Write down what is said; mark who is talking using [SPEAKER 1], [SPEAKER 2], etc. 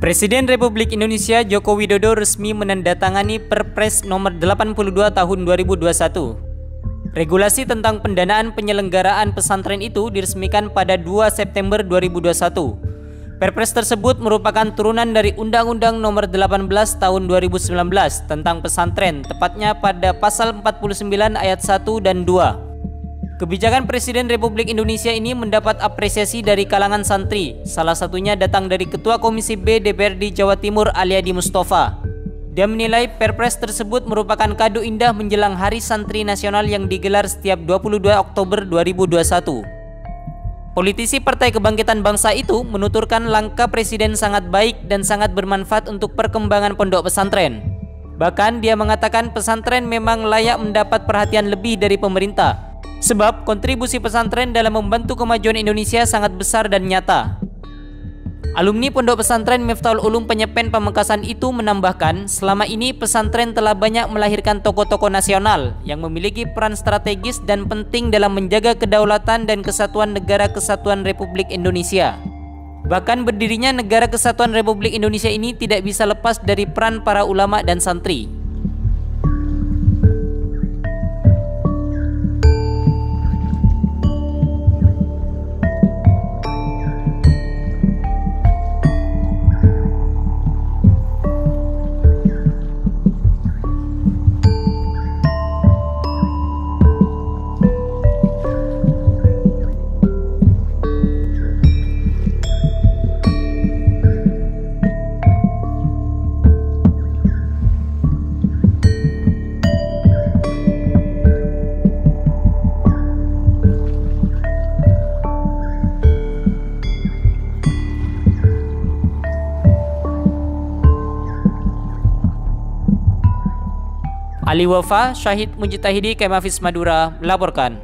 [SPEAKER 1] Presiden Republik Indonesia Joko Widodo resmi menandatangani Perpres nomor 82 tahun 2021. Regulasi tentang pendanaan penyelenggaraan pesantren itu diresmikan pada 2 September 2021. Perpres tersebut merupakan turunan dari Undang-Undang Nomor 18 Tahun 2019 tentang pesantren, tepatnya pada pasal 49 ayat 1 dan 2. Kebijakan Presiden Republik Indonesia ini mendapat apresiasi dari kalangan santri, salah satunya datang dari Ketua Komisi B DPRD Jawa Timur Aliadi Mustafa. Dia menilai Perpres tersebut merupakan kado indah menjelang Hari Santri Nasional yang digelar setiap 22 Oktober 2021. Politisi Partai Kebangkitan Bangsa itu menuturkan langkah Presiden sangat baik dan sangat bermanfaat untuk perkembangan pondok pesantren. Bahkan dia mengatakan pesantren memang layak mendapat perhatian lebih dari pemerintah Sebab kontribusi pesantren dalam membantu kemajuan Indonesia sangat besar dan nyata. Alumni Pondok Pesantren Miftahul Ulum Penyepen Pamekasan itu menambahkan, selama ini pesantren telah banyak melahirkan tokoh-tokoh nasional yang memiliki peran strategis dan penting dalam menjaga kedaulatan dan kesatuan negara kesatuan Republik Indonesia. Bahkan berdirinya negara kesatuan Republik Indonesia ini tidak bisa lepas dari peran para ulama dan santri. Ali Wafa, Syahid Mujtahidi Kemafis Madura melaporkan.